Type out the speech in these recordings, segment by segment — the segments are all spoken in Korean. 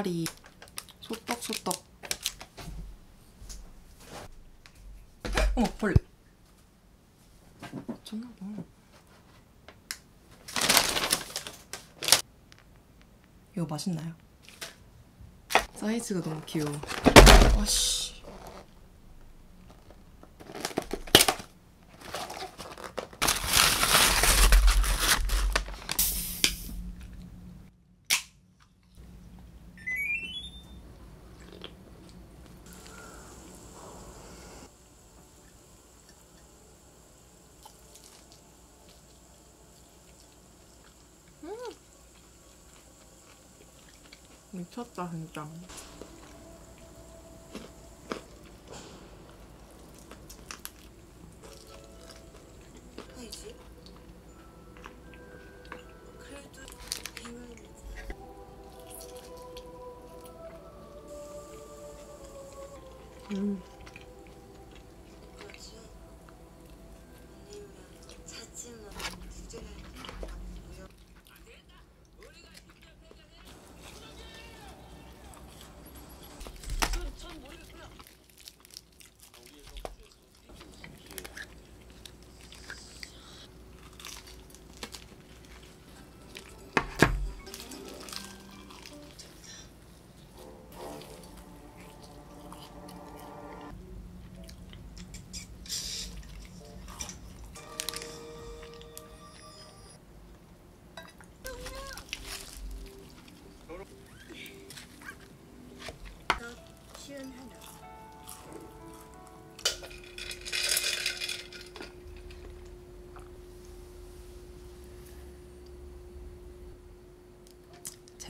반마리. 소떡소떡. 어머 벌레. 미쳤나봐. 이거 맛있나요? 사이즈가 너무 귀여워. 아씨 미쳤다 진짜 음.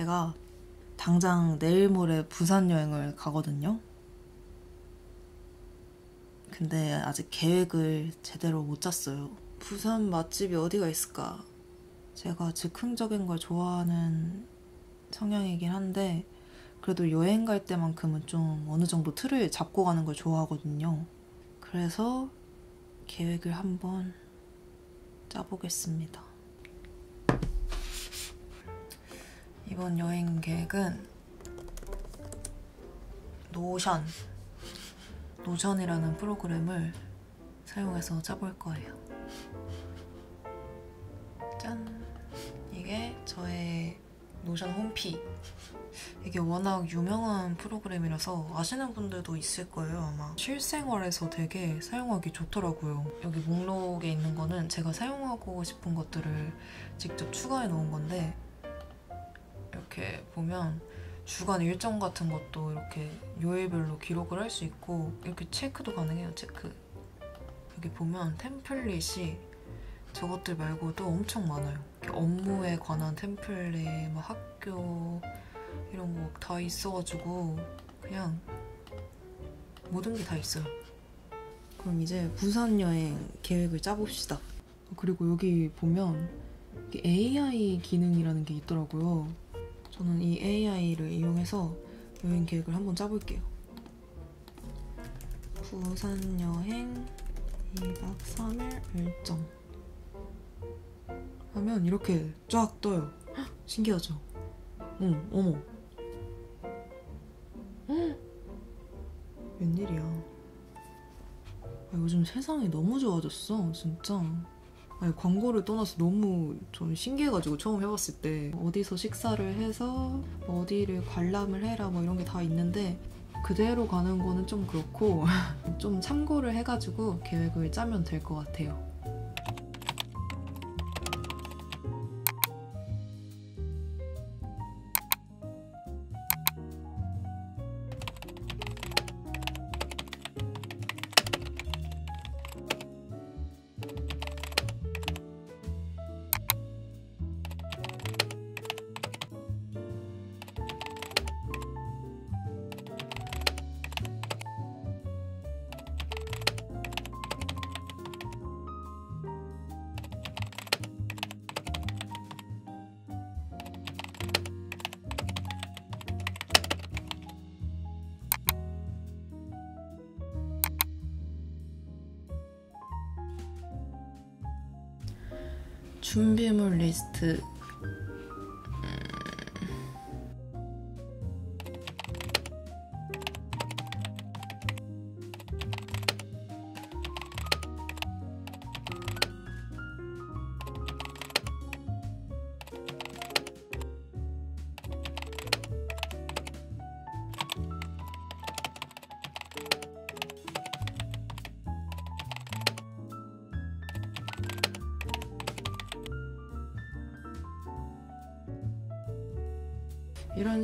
제가 당장 내일 모레 부산 여행을 가거든요. 근데 아직 계획을 제대로 못 짰어요. 부산 맛집이 어디가 있을까? 제가 즉흥적인 걸 좋아하는 성향이긴 한데 그래도 여행 갈 때만큼은 좀 어느 정도 틀을 잡고 가는 걸 좋아하거든요. 그래서 계획을 한번 짜보겠습니다. 이번 여행 계획은 노션 노션이라는 프로그램을 사용해서 짜볼 거예요. 짠! 이게 저의 노션 홈피. 이게 워낙 유명한 프로그램이라서 아시는 분들도 있을 거예요, 아마. 실생활에서 되게 사용하기 좋더라고요. 여기 목록에 있는 거는 제가 사용하고 싶은 것들을 직접 추가해 놓은 건데, 이렇게 보면 주간 일정 같은 것도 이렇게 요일별로 기록을 할 수 있고 이렇게 체크도 가능해요 체크. 여기 보면 템플릿이 저것들 말고도 엄청 많아요. 업무에 관한 템플릿 막 학교 이런 거 다 있어가지고 그냥 모든 게 다 있어요. 그럼 이제 부산 여행 계획을 짜봅시다. 그리고 여기 보면 AI 기능이라는 게 있더라고요 저는 이 AI를 이용해서 여행 계획을 한번 짜볼게요. 부산 여행 2박 3일 일정 하면 이렇게 쫙 떠요. 헉, 신기하죠? 응, 어머. 헉, 웬일이야. 아, 요즘 세상이 너무 좋아졌어, 진짜. 아니, 광고를 떠나서 너무 좀 신기해가지고 처음 해봤을 때 어디서 식사를 해서 어디를 관람을 해라 뭐 이런 게 다 있는데 그대로 가는 거는 좀 그렇고 좀 참고를 해가지고 계획을 짜면 될 것 같아요. 준비물 리스트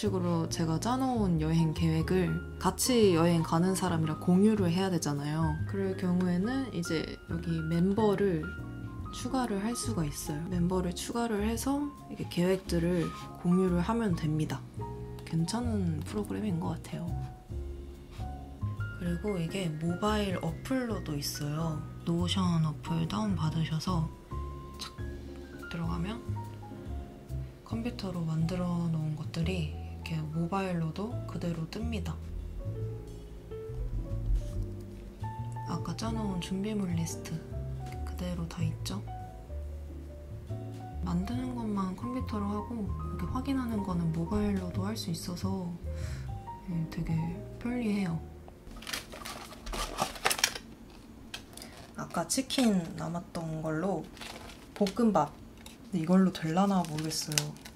식으로 제가 짜놓은 여행 계획을 같이 여행 가는 사람이랑 공유를 해야 되잖아요. 그럴 경우에는 이제 여기 멤버를 추가를 할 수가 있어요. 멤버를 추가를 해서 이렇게 계획들을 공유를 하면 됩니다. 괜찮은 프로그램인 것 같아요. 그리고 이게 모바일 어플로도 있어요. 노션 어플 다운 받으셔서 착 들어가면 컴퓨터로 만들어 놓은 것들이 이렇게 모바일로도 그대로 뜹니다. 아까 짜놓은 준비물 리스트 그대로 다 있죠? 만드는 것만 컴퓨터로 하고 이렇게 확인하는 거는 모바일로도 할 수 있어서 예, 되게 편리해요. 아까 치킨 남았던 걸로 볶음밥 이걸로 될라나 모르겠어요.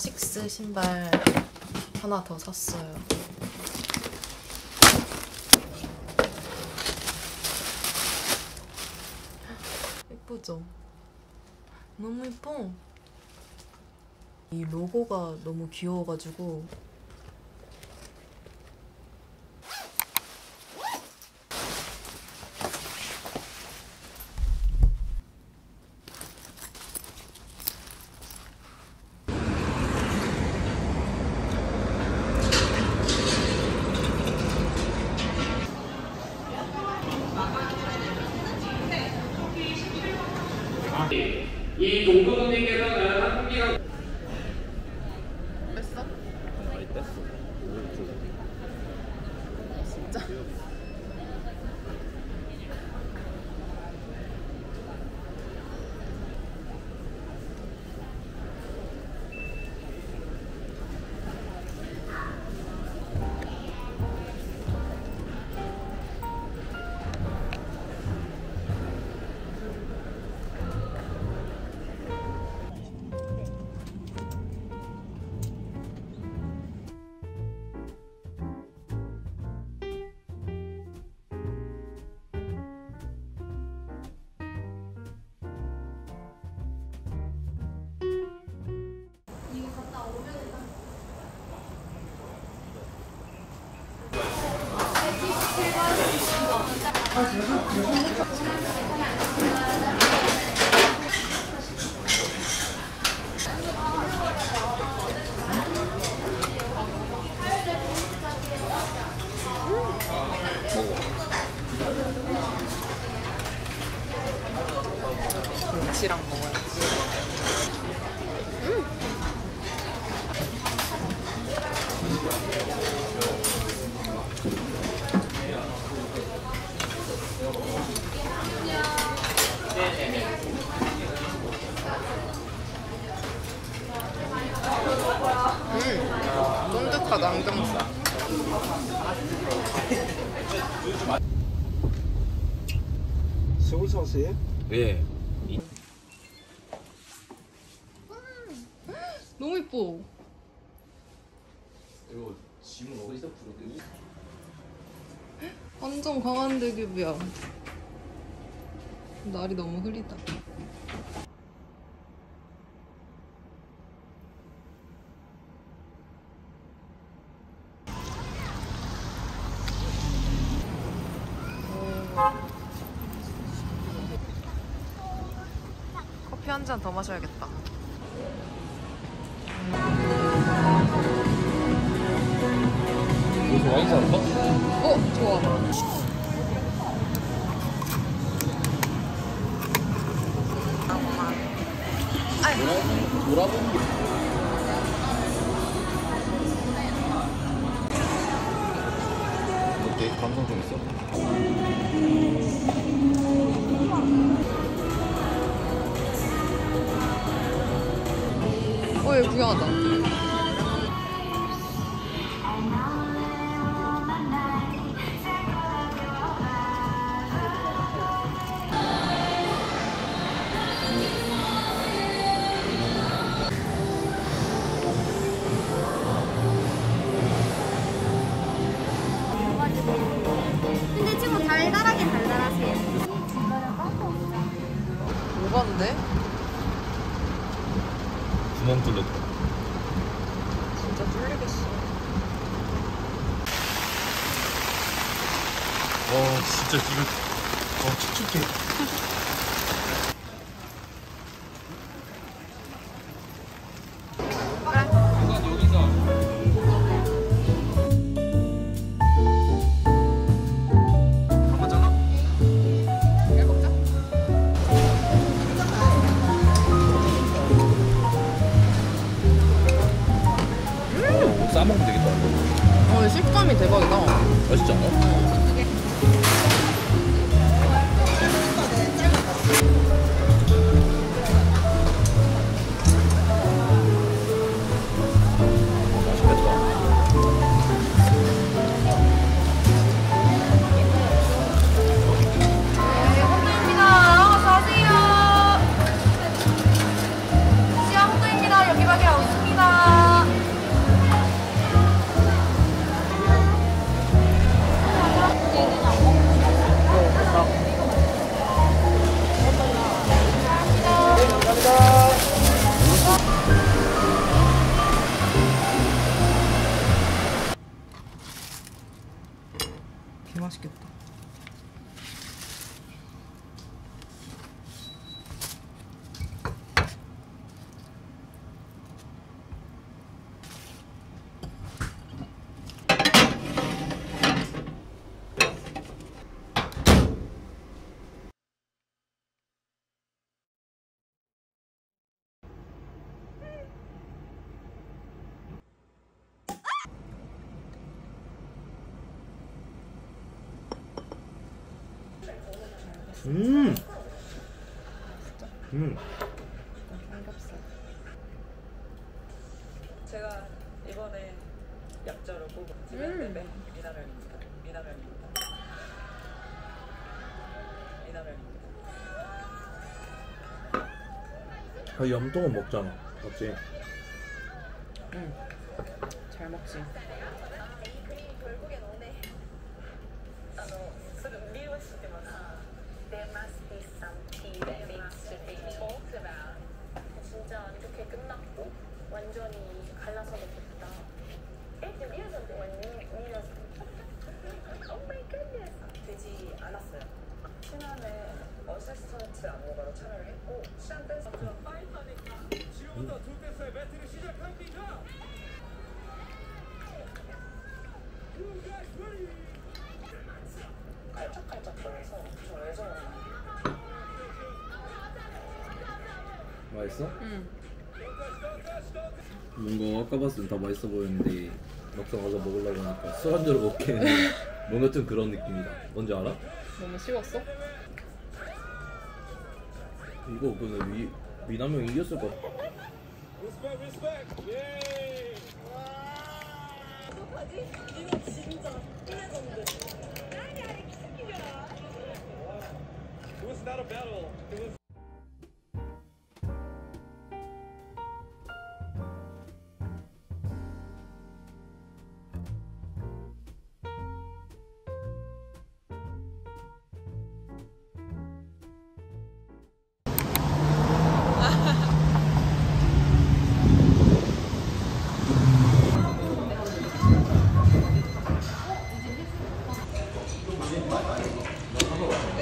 아식스 신발 하나 더 샀어요. 예쁘죠? 너무 예뻐. 이 로고가 너무 귀여워가지고 음, 쫀득하다 항정살 서울서 왔어요? 예. 음, 너무 이뻐. 강한대교뷰야. 날이 너무 흐리다. 커피 한 잔 더 마셔야겠다. 여기서 와인 사올까? 어, 좋아. 돌아보는 게 어때? 감성 좀 있어? 어, 얘 구경하다. 구멍 뚫렸다. 진짜 뚫리겠어. 와 진짜 이거 와 촉촉해. 맛있지 않아? 음. 음. 제가 이번에 약자로 뽑은 지면대배 미나면입니다. 미나면입니다. 미나면입니다. 아, 염통은 먹잖아. 맞지? 잘 먹지. 어시스턴트 안무가로 참여를 했고 시안 댄서 파이터니까 지금부터 두 댄서의 배틀을 시작합니다. 깔짝깔짝 거려서 저왜 저러나 맛있어? 응. 뭔가 아까 봤을 땐다 맛있어 보였는데 막상 와서 먹으려고 하니까 술안주로 먹기에는 뭔가 좀 그런 느낌이다. 뭔지 알아? 너무 식었어? 이거 근데 미, 미남 형 이겼을 것 같아. Respect, respect. 예. 어떡하지? 이거 진짜 끝내줬는데. 아니 아니 기특이잖아. It was not a battle. It was.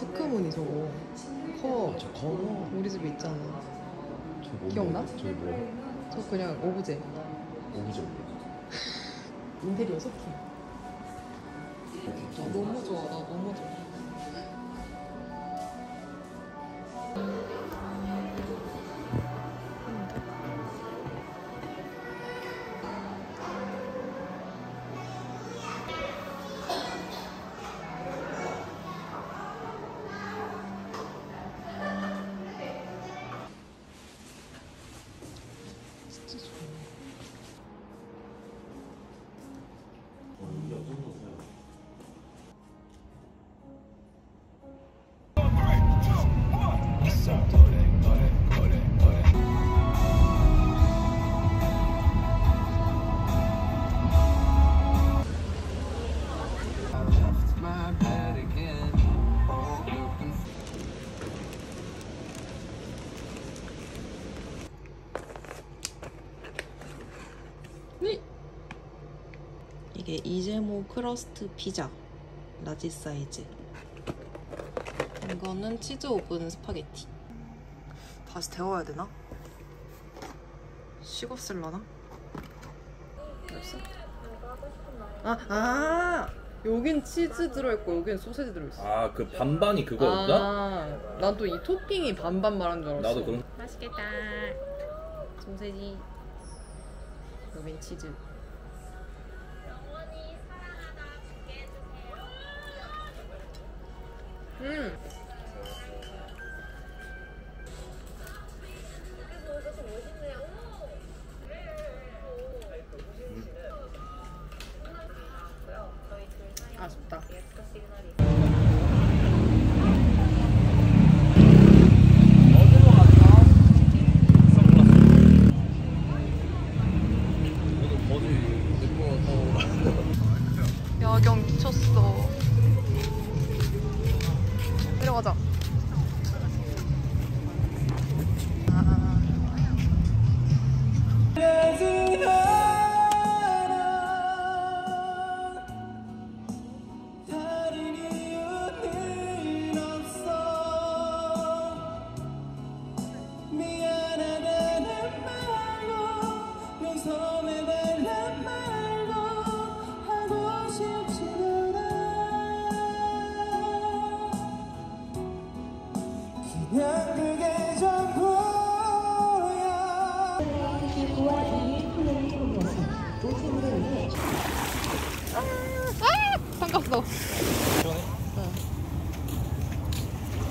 체크무늬 저거 커. 저 커. 우리 집에 있잖아. 저 뭐, 기억나? 저 뭐? 저 그냥 오브제. 오브제 인테리어 소품. 나 너무 좋아. 나 너무 좋아. 이게 이재모 크러스트 피자 라지 사이즈. 이거는 치즈 오븐 스파게티. 다시 데워야 되나? 식었을라나? 됐어? 아, 아! 여긴 치즈 들어있고 여긴 소세지 들어있어. 아 그 반반이 그거였다? 아, 난또 이 토핑이 반반 말한 줄 알았어. 나도 그런. 맛있겠다. 소세지. 여긴 치즈. 야경 미쳤어. 내려가자.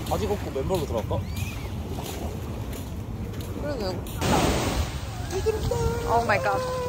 바지 벗고 맨발로 들어갈까? 그러게요. 오 마이 갓.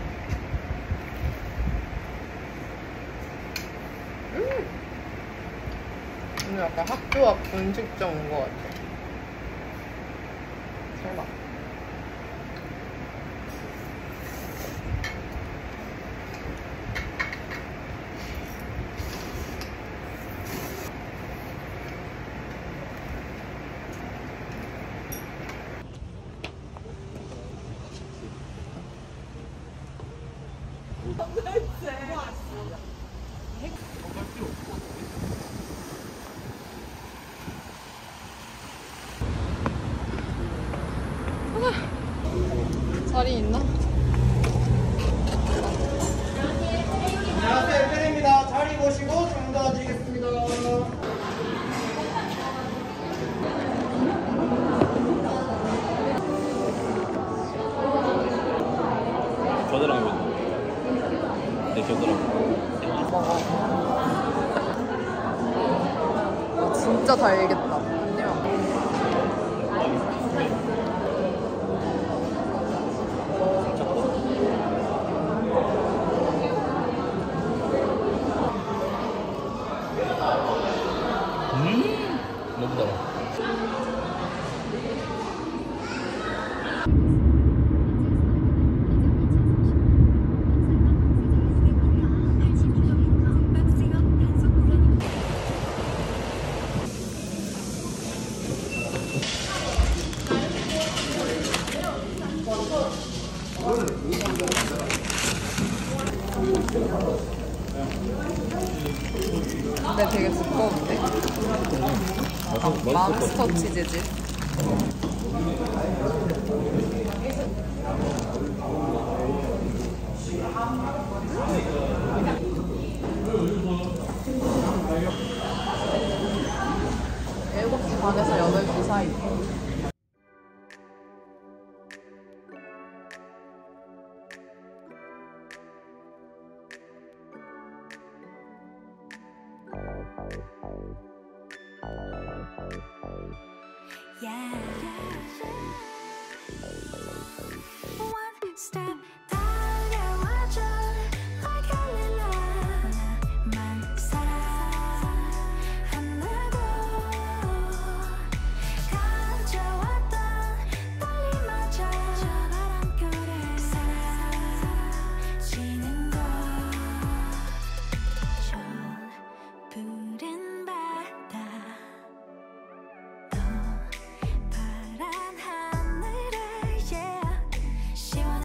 약간 학교 앞 분식점 온 것 같아. 가야겠다. 안녕. 음, 너무 달아. vaktidir. yeah. yeah.